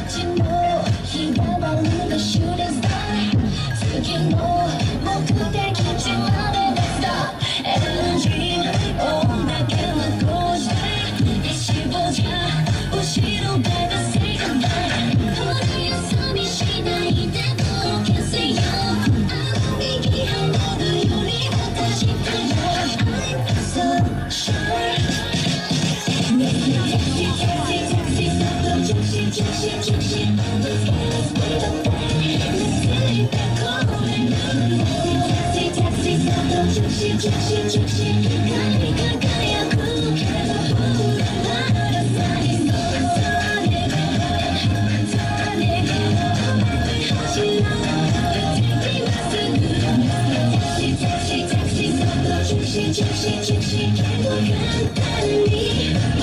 But you know he never leave the shooters die. Taking over. 簡単に